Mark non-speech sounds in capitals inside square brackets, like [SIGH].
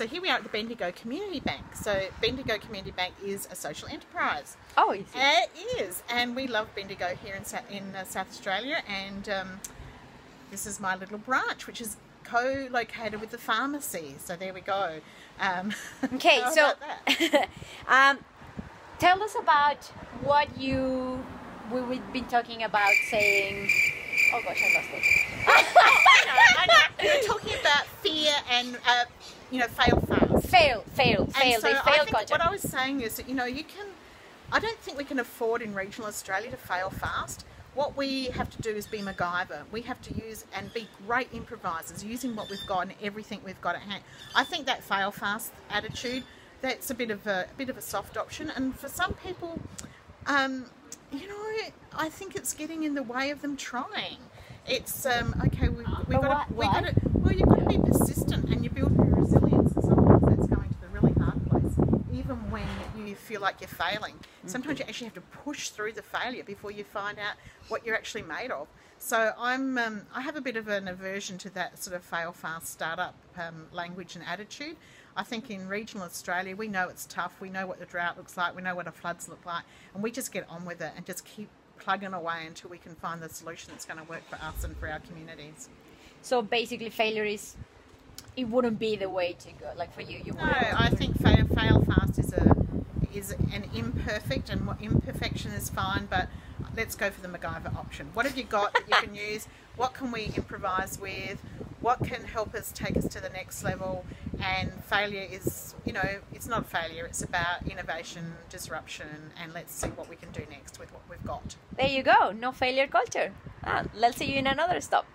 So here we are at the Bendigo Community Bank. So Bendigo Community Bank is a social enterprise. Oh, is it? It is, and we love Bendigo here in South, in uh, South Australia. And um, this is my little branch, which is co-located with the pharmacy. So there we go. Um, [LAUGHS] Okay, so [LAUGHS] um, tell us about what you we, we've been talking about saying. Oh gosh, I lost it. I know. We're talking about fear and uh, you know fail fast. Fail, fail, fail. And so they I fail think what I was saying is that you know you can. I don't think we can afford in regional Australia to fail fast. What we have to do is be MacGyver. We have to use and be great improvisers, using what we've got and everything we've got at hand. I think that fail fast attitude, that's a bit of a, a bit of a soft option, and for some people, um, you know, I think it's getting in the way of them trying. It's um, okay. We, But got to, we got to, well, you've got to be persistent, and you build your resilience. And sometimes that's going to the really hard place, even when you feel like you're failing. Sometimes you actually have to push through the failure before you find out what you're actually made of. So I'm, um, I have a bit of an aversion to that sort of fail fast startup um, language and attitude. I think in regional Australia, we know it's tough. We know what the drought looks like. We know what the floods look like, and we just get on with it and just keep plugging away until we can find the solution that's going to work for us and for our communities. So basically, failure is it wouldn't be the way to go. Like for you, you No. I think fail, fail fast is a is an imperfect, and what imperfection is fine, but let's go for the MacGyver option. What have you got that you can [LAUGHS] use? What can we improvise with? What can help us take us to the next level? And failure is, you know, it's not failure. It's about innovation, disruption, and let's see what we can do next with what we've got. There you go. No failure culture. Ah, let's see you in another stop.